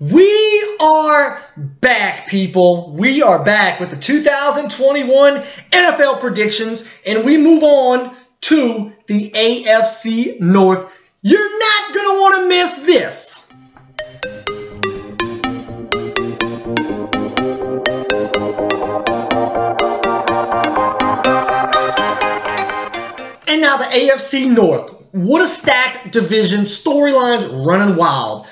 We are back, people. We are back with the 2021 NFL predictions, and we move on to the AFC North. You're not going to want to miss this. And now the AFC North. What a stacked division. Storylines running wild.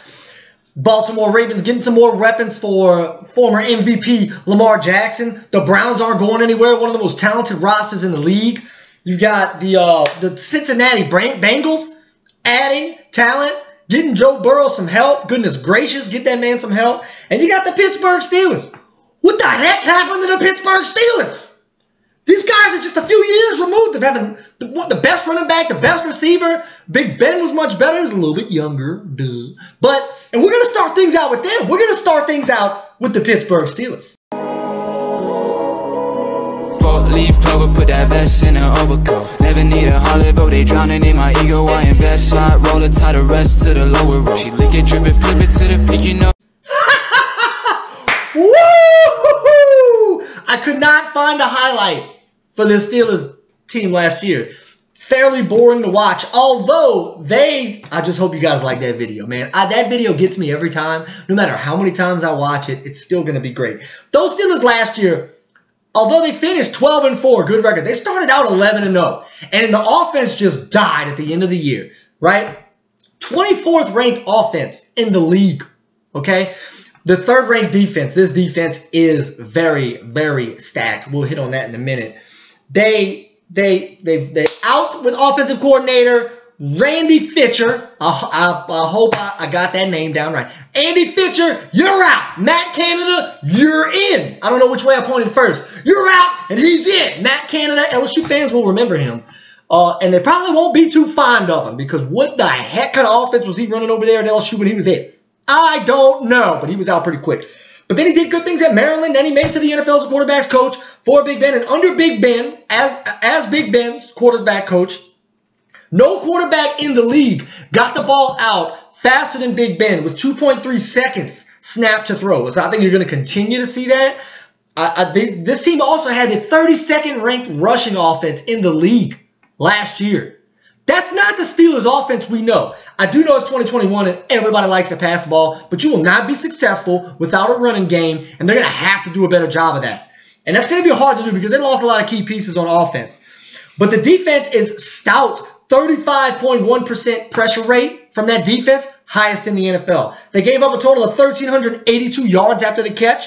Baltimore Ravens getting some more weapons for former MVP Lamar Jackson. The Browns aren't going anywhere. One of the most talented rosters in the league. You've got the uh, the Cincinnati Bengals adding talent, getting Joe Burrow some help. Goodness gracious, get that man some help. And you got the Pittsburgh Steelers. What the heck happened to the Pittsburgh Steelers? These guys are just a few years removed of having the, the best running back, the best receiver. Big Ben was much better. He was a little bit younger, duh. But, and we're going to start things out with them. We're going to start things out with the Pittsburgh Steelers. Leaf clover, put that vest in an overcoat. Never need a Hollywood, they drowning in my ego. I invest, side roller, tie the rest to the lower road. She lick it, drip it, flip it to the peak, you know. Woo! I could not find a highlight for the Steelers team last year. Fairly boring to watch, although they, I just hope you guys like that video, man. I, that video gets me every time. No matter how many times I watch it, it's still going to be great. Those Steelers last year, although they finished 12 and 4, good record, they started out 11 and 0. And the offense just died at the end of the year, right? 24th ranked offense in the league, okay? The third ranked defense, this defense is very, very stacked. We'll hit on that in a minute. They they they they out with offensive coordinator Randy Fitcher. I, I, I hope I, I, got that name down right. Andy Fitcher, you're out. Matt Canada, you're in. I don't know which way I pointed first. You're out, and he's in. Matt Canada, LSU fans will remember him. Uh, and they probably won't be too fond of him because what the heck kind of offense was he running over there at LSU when he was there? I don't know, but he was out pretty quick. But then he did good things at Maryland. Then he made it to the NFL as a quarterbacks coach for Big Ben. And under Big Ben, as, as Big Ben's quarterback coach, no quarterback in the league got the ball out faster than Big Ben with 2.3 seconds snap to throw. So I think you're going to continue to see that. I, they, this team also had the 32nd ranked rushing offense in the league last year. That's not the Steelers offense we know. I do know it's 2021 and everybody likes to pass the ball, but you will not be successful without a running game, and they're going to have to do a better job of that. And that's going to be hard to do because they lost a lot of key pieces on offense. But the defense is stout. 35.1% pressure rate from that defense, highest in the NFL. They gave up a total of 1,382 yards after the catch,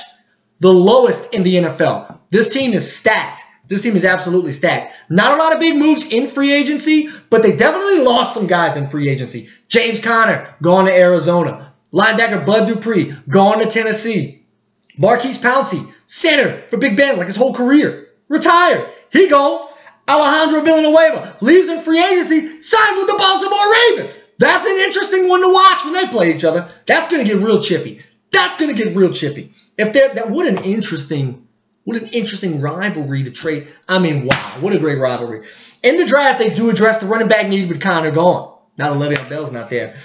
the lowest in the NFL. This team is stacked. This team is absolutely stacked. Not a lot of big moves in free agency, but they definitely lost some guys in free agency. James Conner, gone to Arizona. Linebacker Bud Dupree, gone to Tennessee. Maurkice Pouncey, center for Big Ben, like his whole career. Retired. He gone. Alejandro Villanueva leaves in free agency, signs with the Baltimore Ravens. That's an interesting one to watch when they play each other. That's going to get real chippy. That's going to get real chippy. If that, that what an interesting what an interesting rivalry to trade. I mean, wow, what a great rivalry. In the draft, they do address the running back need with Conner gone. Now that Le'Veon Bell's not there,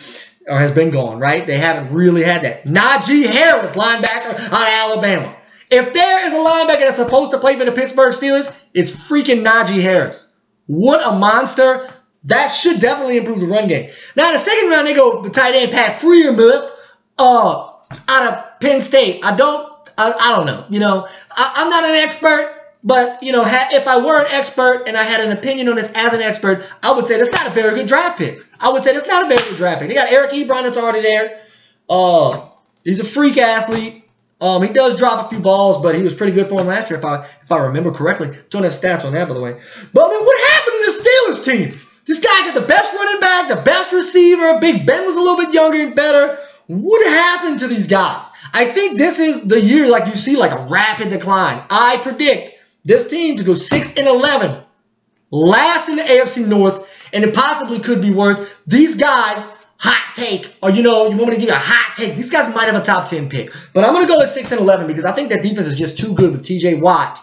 or has been gone, right? They haven't really had that. Najee Harris, linebacker out of Alabama. If there is a linebacker that's supposed to play for the Pittsburgh Steelers, it's freaking Najee Harris. What a monster. That should definitely improve the run game. Now, in the second round, they go the tight end Pat Freiermuth uh, out of Penn State. I don't I, I don't know. You know, I, am not an expert, but you know, ha, if I were an expert and I had an opinion on this as an expert, I would say that's not a very good draft pick. I would say that's not a very draft pick. They got Eric Ebron that's already there. Uh, he's a freak athlete. Um, he does drop a few balls, but he was pretty good for him last year, if I if I remember correctly. Don't have stats on that, by the way. But what happened to the Steelers team? This guy's got the best running back, the best receiver. Big Ben was a little bit younger and better. What happened to these guys? I think this is the year, like you see, like a rapid decline. I predict this team to go 6 and 11, last in the AFC North, and it possibly could be worth These guys, hot take, or you know, you want me to give you a hot take. These guys might have a top 10 pick, but I'm going to go with 6 and 11 because I think that defense is just too good with TJ Watt,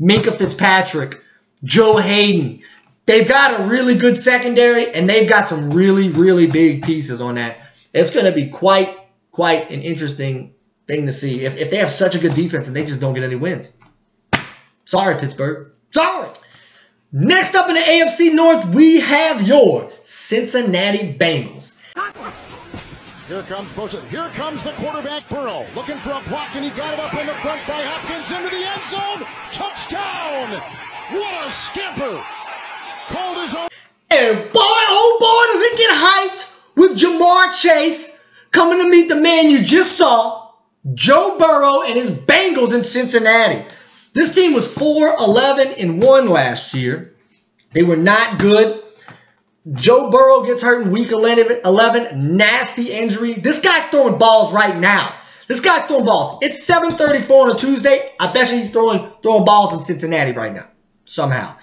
Minkah Fitzpatrick, Joe Haden. They've got a really good secondary, and they've got some really, really big pieces on that. It's going to be quite quite an interesting thing to see. If, if they have such a good defense and they just don't get any wins. Sorry, Pittsburgh. Sorry. Next up in the AFC North, we have your Cincinnati Bengals. Here comes Bosa. Here comes the quarterback Burrow. Looking for a block, and he got it up in the front by Hopkins into the end zone. Touchdown! What a scamper! Called his own. And boy, oh boy, does it get hyped with Ja'Marr Chase coming to meet the man you just saw, Joe Burrow and his Bengals in Cincinnati. This team was 4 11 and 1 last year. They were not good. Joe Burrow gets hurt in week 11, 11, nasty injury. This guy's throwing balls right now. This guy's throwing balls. It's 7:34 on a Tuesday. I bet you he's throwing throwing balls in Cincinnati right now. Somehow.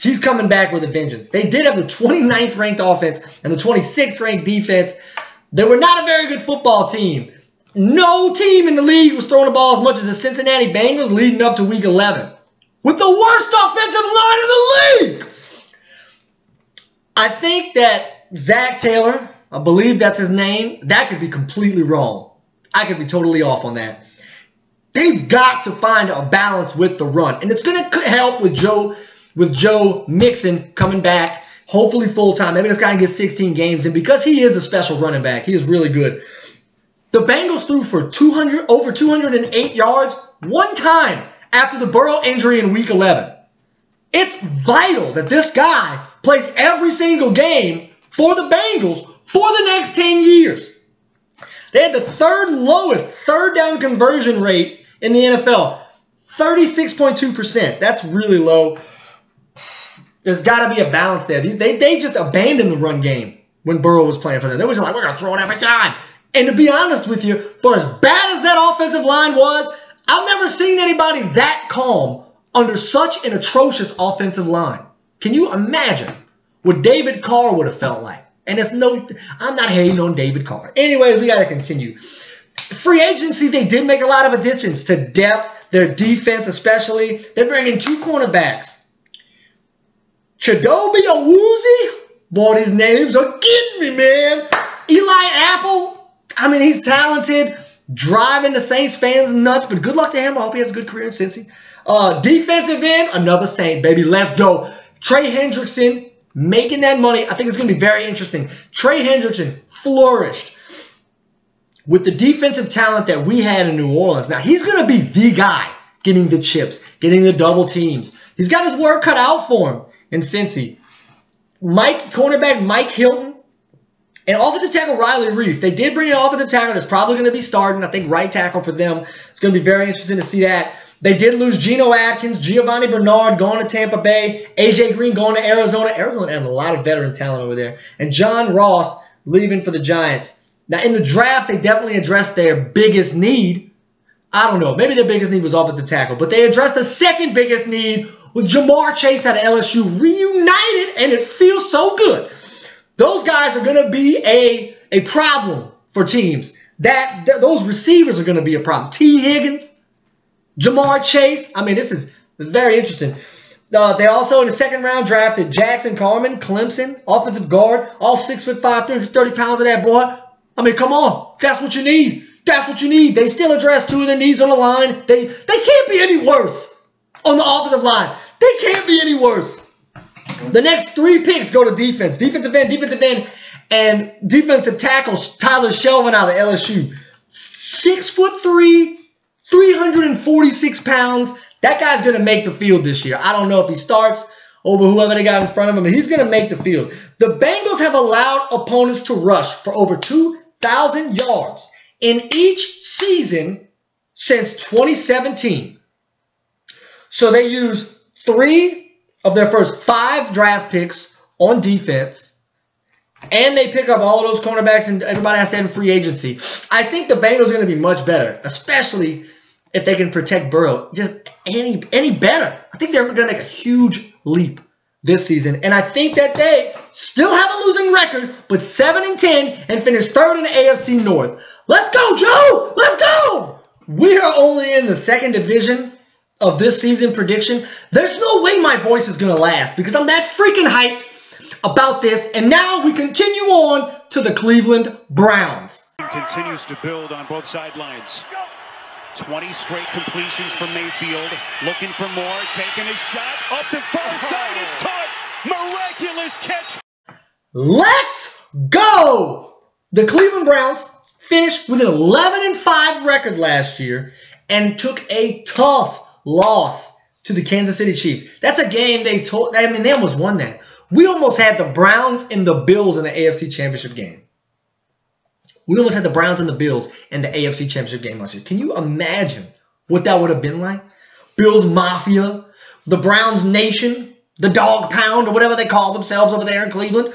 He's coming back with a vengeance. They did have the 29th ranked offense and the 26th ranked defense. They were not a very good football team. No team in the league was throwing the ball as much as the Cincinnati Bengals leading up to week 11. With the worst offensive line in the league. I think that Zac Taylor, I believe that's his name, that could be completely wrong. I could be totally off on that. They've got to find a balance with the run. And it's going to help with Joe with Joe Mixon coming back, hopefully full time. Maybe this guy can get 16 games. And because he is a special running back, he is really good. The Bengals threw for 200 over 208 yards one time after the Burrow injury in week 11. It's vital that this guy plays every single game for the Bengals for the next 10 years. They had the third lowest third down conversion rate in the NFL, 36.2%. That's really low. There's got to be a balance there. They, they just abandoned the run game when Burrow was playing for them. They were just like, we're going to throw it every time. And to be honest with you, for as bad as that offensive line was, I've never seen anybody that calm under such an atrocious offensive line. Can you imagine what David Carr would have felt like? And it's no, I'm not hating on David Carr. Anyways, we got to continue. Free agency, they did make a lot of additions to depth, their defense especially. They're bringing two cornerbacks. Chidobe Awuzie? Boy, these names are getting me, man. Eli Apple? I mean, he's talented, driving the Saints fans nuts, but good luck to him. I hope he has a good career in Cincy. Uh, defensive end, another Saint, baby. Let's go. Trey Hendrickson making that money. I think it's going to be very interesting. Trey Hendrickson flourished with the defensive talent that we had in New Orleans. Now, he's going to be the guy getting the chips, getting the double teams. He's got his work cut out for him in Cincy. Mike, cornerback Mike Hilton, and offensive tackle Riley Reiff. They did bring an offensive tackle that's probably going to be starting. I think right tackle for them. It's going to be very interesting to see that. They did lose Geno Atkins, Giovani Bernard going to Tampa Bay, AJ Green going to Arizona. Arizona has a lot of veteran talent over there. And John Ross leaving for the Giants. Now, in the draft, they definitely addressed their biggest need. I don't know. Maybe their biggest need was offensive tackle, but they addressed the second biggest need with Ja'Marr Chase out of LSU reunited, and it feels so good. Those guys are going to be a, a problem for teams. That, that Those receivers are going to be a problem. Tee Higgins, Ja'Marr Chase. I mean, this is very interesting. Uh, they also in the second round drafted Jackson Carman, Clemson, offensive guard, all six foot five, 330 pounds of that boy. I mean, come on, that's what you need. That's what you need. They still address two of their needs on the line. They they can't be any worse on the offensive line. They can't be any worse. The next three picks go to defense, defensive end, defensive end, and defensive tackle Tyler Shelvin out of LSU. Six foot three, 346 pounds. That guy's going to make the field this year. I don't know if he starts over whoever they got in front of him, but he's going to make the field. The Bengals have allowed opponents to rush for over 2,000 yards in each season since 2017. So they use three of their first five draft picks on defense. And they pick up all of those cornerbacks and everybody has to have free agency. I think the Bengals are going to be much better, especially if they can protect Burrow just any any better. I think they're going to make a huge leap this season, and I think that they still have a losing record, but seven and ten, and finish third in the AFC North. Let's go, Joe! Let's go! We are only in the second division of this season prediction. There's no way my voice is going to last because I'm that freaking hyped. about this. And now we continue on to the Cleveland Browns. Continues to build on both sidelines. 20 straight completions from Mayfield. Looking for more. Taking a shot. Up the far side. It's caught. Miraculous catch. Let's go! The Cleveland Browns finished with an 11 and 5 record last year and took a tough loss to the Kansas City Chiefs. That's a game they told. I mean, they almost won that. We almost had the Browns and the Bills in the AFC Championship game. We almost had the Browns and the Bills in the AFC Championship game last year. Can you imagine what that would have been like? Bills Mafia, the Browns Nation, the Dog Pound, or whatever they call themselves over there in Cleveland.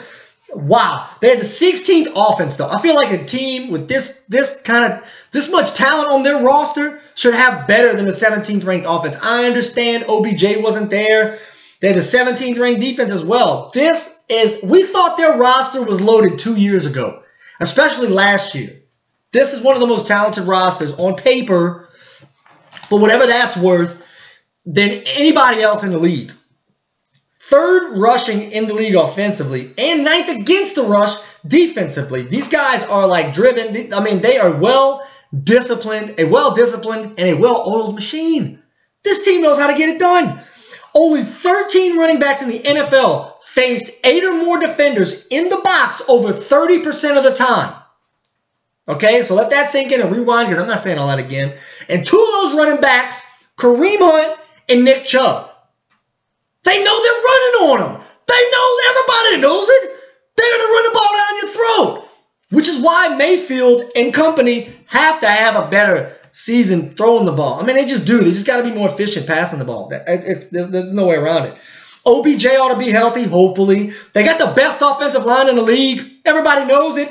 Wow, they had the 16th offense though. I feel like a team with this this kind of this much talent on their roster should have better than the 17th ranked offense. I understand OBJ wasn't there. They had the 17th ranked defense as well. This is we thought their roster was loaded two years ago, especially last year. This is one of the most talented rosters on paper, for whatever that's worth, than anybody else in the league third rushing in the league offensively, and ninth against the rush defensively. These guys are like driven. I mean, they are well disciplined, a well disciplined, and a well oiled machine. This team knows how to get it done. Only 13 running backs in the NFL faced eight or more defenders in the box over 30% of the time. Okay, so let that sink in and rewind because I'm not saying all that again. And two of those running backs, Kareem Hunt and Nick Chubb. They know they're running on them. They know everybody knows it. They're going to run the ball down your throat. Which is why Mayfield and company have to have a better season throwing the ball. I mean, they just do. They just got to be more efficient passing the ball. It, it, there's, there's no way around it. OBJ ought to be healthy, hopefully. They got the best offensive line in the league. Everybody knows it.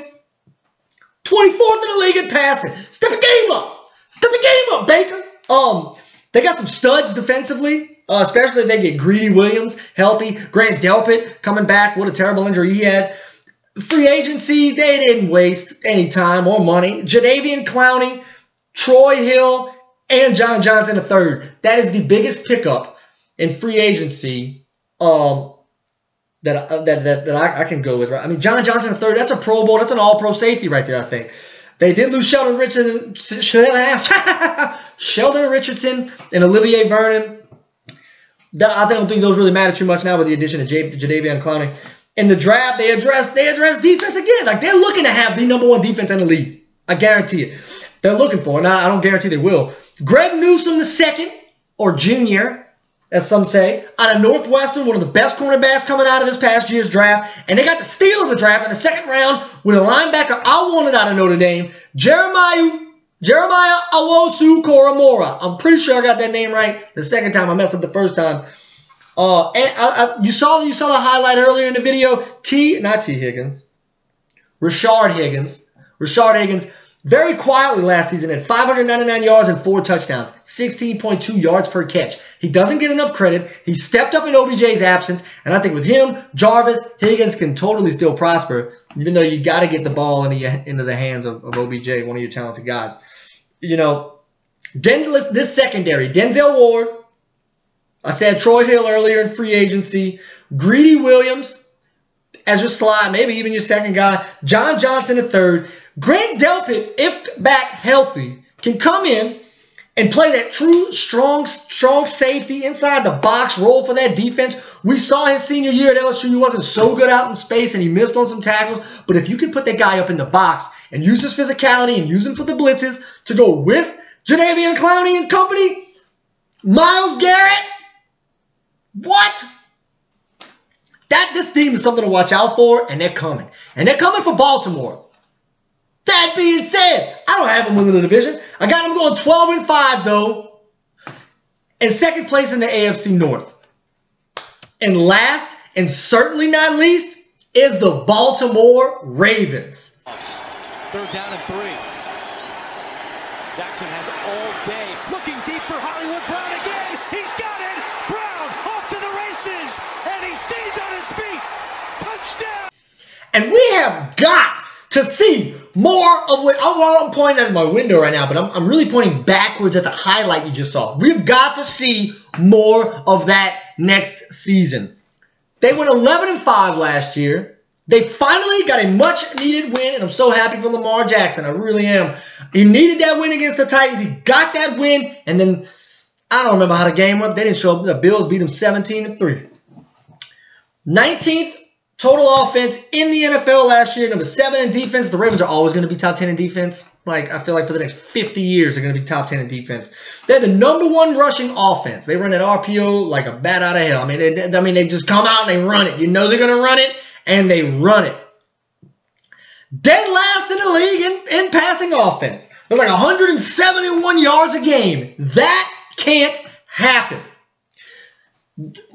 24th in the league in passing. Step a game up. Step a game up, Baker. Um, they got some studs defensively. Uh, especially if they get Greedy Williams healthy. Grant Delpit coming back. What a terrible injury he had. Free agency, they didn't waste any time or money. Jadeveon Clowney, Troy Hill, and John Johnson III. That is the biggest pickup in free agency um, that, uh, that, that, that I, I, can go with. Right? I mean, John Johnson III, that's a Pro Bowl. That's an all-pro safety right there, I think. They did lose Sheldon Richardson, Sheldon Richardson and Olivier Vernon. I don't think those really matter too much now with the addition of J- Jadeveon Clowney. In the draft, they address they address defense again. Like they're looking to have the number one defense in the league. I guarantee it. They're looking for, and I, I don't guarantee they will. Greg Newsome the second, or junior, as some say, out of Northwestern, one of the best cornerbacks coming out of this past year's draft. And they got the steal of the draft in the second round with a linebacker I wanted out of Notre Dame, Jeremiah Jeremiah Owusu Koramoah. I'm pretty sure I got that name right the second time. I messed up the first time. Uh, and I, I, you saw you saw the highlight earlier in the video. T, not Tee Higgins, Rashard Higgins. Rashard Higgins very quietly last season at 599 yards and four touchdowns, 16.2 yards per catch. He doesn't get enough credit. He stepped up in OBJ's absence, and I think with him, Jarvis, Higgins can totally still prosper, even though you got to get the ball into, into the hands of, of OBJ, one of your talented guys you know, Denzel, this secondary, Denzel Ward, I said Troy Hill earlier in free agency, Greedy Williams as your slot, maybe even your second guy, John Johnson the third, Greg Delpit, if back healthy, can come in and play that true strong strong safety inside the box role for that defense. We saw his senior year at LSU. He wasn't so good out in space and he missed on some tackles. But if you can put that guy up in the box and use his physicality and use him for the blitzes to go with Jadeveon Clowney and company, Myles Garrett, what? That this team is something to watch out for, and they're coming. And they're coming for Baltimore. That being said, I don't have them winning the division. I got them going 12 and 5 though. And second place in the AFC North. And last, and certainly not least, is the Baltimore Ravens. Third down and three. Jackson has all day. Looking deep for Hollywood Brown again. He's got it. Brown off to the races. And he stays on his feet. Touchdown. And we have got to see more of what I'm pointing at my window right now, but I'm, I'm really pointing backwards at the highlight you just saw. We've got to see more of that next season. They went 11 and 5 last year. They finally got a much needed win, and I'm so happy for Lamar Jackson. I really am. He needed that win against the Titans. He got that win, and then I don't remember how the game went. They didn't show up. The Bills beat them 17 to 3. 19th total offense in the NFL last year. Number seven in defense. The Ravens are always going to be top 10 in defense. Like, I feel like for the next 50 years, they're going to be top 10 in defense. They're the number one rushing offense. They run that RPO like a bat out of hell. I mean, they, I mean, they just come out and they run it. You know they're going to run it, and they run it. Dead last in the league in, in passing offense. They're like 171 yards a game. That can't happen.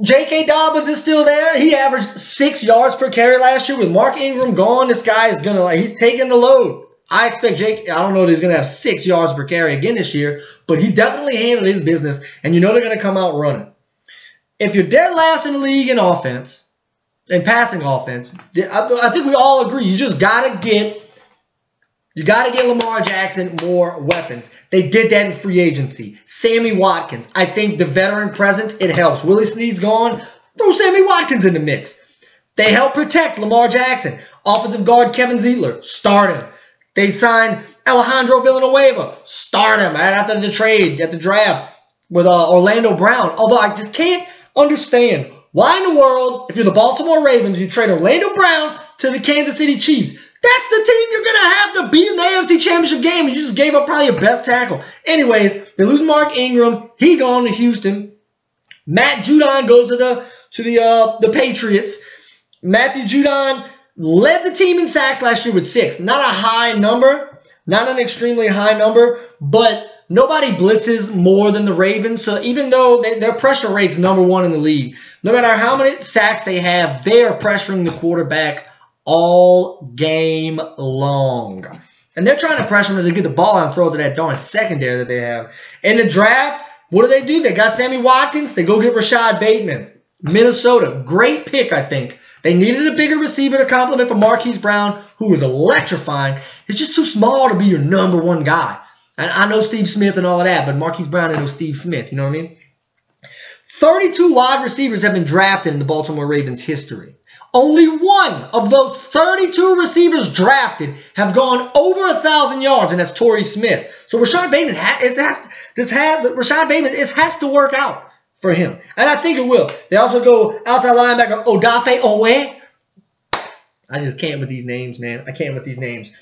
J.K. Dobbins is still there. He averaged six yards per carry last year. With Mark Ingram gone, this guy is gonna like he's taking the load. I expect Jake. I don't know if he's gonna have six yards per carry again this year, but he definitely handled his business, and you know they're gonna come out running. If you're dead last in the league in offense, in passing offense, I think we all agree you just gotta get you got to get Lamar Jackson more weapons. They did that in free agency. Sammy Watkins. I think the veteran presence, it helps. Willie Snead's gone. Throw Sammy Watkins in the mix. They help protect Lamar Jackson. Offensive guard Kevin Zeitler. Start him. They signed Alejandro Villanueva. Start him right after the trade at the draft with uh, Orlando Brown. Although I just can't understand why in the world, if you're the Baltimore Ravens, you trade Orlando Brown to the Kansas City Chiefs. That's the team you're going to have to beat in the AFC Championship game. You just gave up probably your best tackle. Anyways, they lose Mark Ingram. He gone to Houston. Matt Judon goes to the to the uh, the Patriots. Matthew Judon led the team in sacks last year with six. Not a high number, not an extremely high number, but nobody blitzes more than the Ravens. So even though they, their pressure rate's number one in the league, no matter how many sacks they have, they are pressuring the quarterback all game long. And they're trying to pressure him to get the ball and throw to that darn secondary that they have. In the draft, what do they do? They got Sammy Watkins. They go get Rashod Bateman. Minnesota. Great pick, I think. They needed a bigger receiver to complement for Marquise Brown, who was electrifying. It's just too small to be your number one guy. And I know Steve Smith and all of that, but Marquise Brown and Steve Smith. You know what I mean? 32 wide receivers have been drafted in the Baltimore Ravens history. Only one of those 32 receivers drafted have gone over a thousand yards, and that's Torrey Smith. So Rashod Bateman has, has this has Rashod Bateman it has to work out for him, and I think it will. They also go outside linebacker Odafe Oweh. I just can't with these names, man. I can't with these names.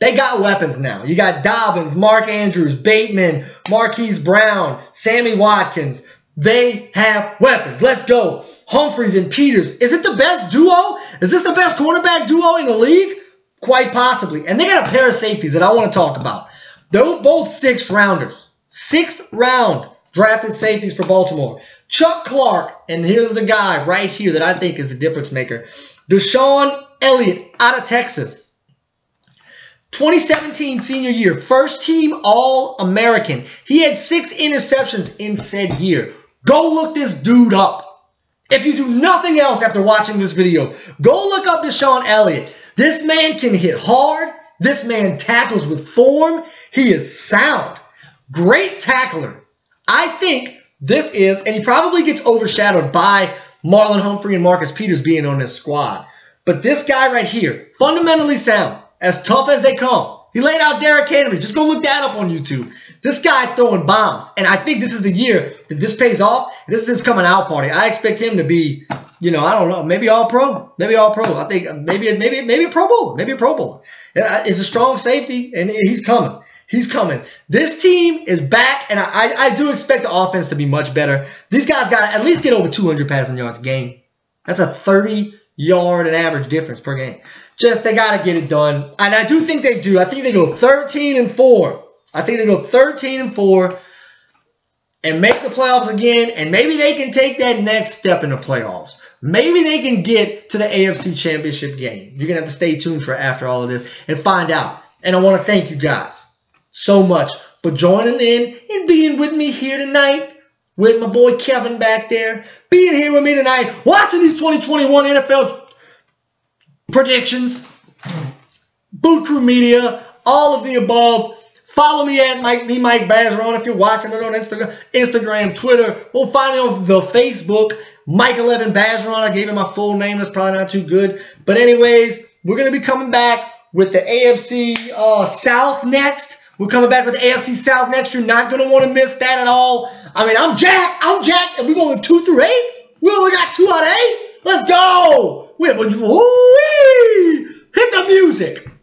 They got weapons now. You got Dobbins, Mark Andrews, Bateman, Marquise Brown, Sammy Watkins. They have weapons. Let's go. Humphreys and Peters. Is it the best duo? Is this the best cornerback duo in the league? Quite possibly. And they got a pair of safeties that I want to talk about. They're both sixth rounders. Sixth round drafted safeties for Baltimore. Chuck Clark, and here's the guy right here that I think is the difference maker. DeShon Elliott out of Texas. 2017 senior year, first team All American. He had six interceptions in said year. Go look this dude up. If you do nothing else after watching this video, go look up DeShon Elliott. This man can hit hard. This man tackles with form. He is sound. Great tackler. I think this is, and he probably gets overshadowed by Marlon Humphrey and Marcus Peters being on this squad. But this guy right here, fundamentally sound, as tough as they come. He laid out Derrick Henry. Just go look that up on YouTube. This guy's throwing bombs. And I think this is the year that this pays off. This is his coming out party. I expect him to be, you know, I don't know, maybe all pro. Maybe all pro. I think uh, maybe maybe maybe a pro bowl. Maybe a pro bowl. Uh, uh, it's a strong safety, and he's coming. He's coming. This team is back, and I, I do expect the offense to be much better. These guys got to at least get over 200 passing yards a game. That's a 30 yard and average difference per game. Just they got to get it done, and I do think they do. I think they go 13 and four. I think they go 13 and 4 and make the playoffs again, and maybe they can take that next step in the playoffs. Maybe they can get to the AFC Championship game. You're going to have to stay tuned for after all of this and find out. And I want to thank you guys so much for joining in and being with me here tonight with my boy Kevin back there, being here with me tonight, watching these 2021 NFL predictions, Boot Krewe Media, all of the above. Follow me at Mike the Mike Bergeron if you're watching it on Instagram, Instagram, Twitter. We'll find it on the Facebook. Michael Evan Bergeron. I gave him my full name. That's probably not too good. But anyways, we're going to be coming back with the AFC uh, South next. We're coming back with the AFC South next. You're not going to want to miss that at all. I mean, I'm Jack. I'm Jack. And we're going two through eight. We only got two out of eight. Let's go. Wait, hit the music.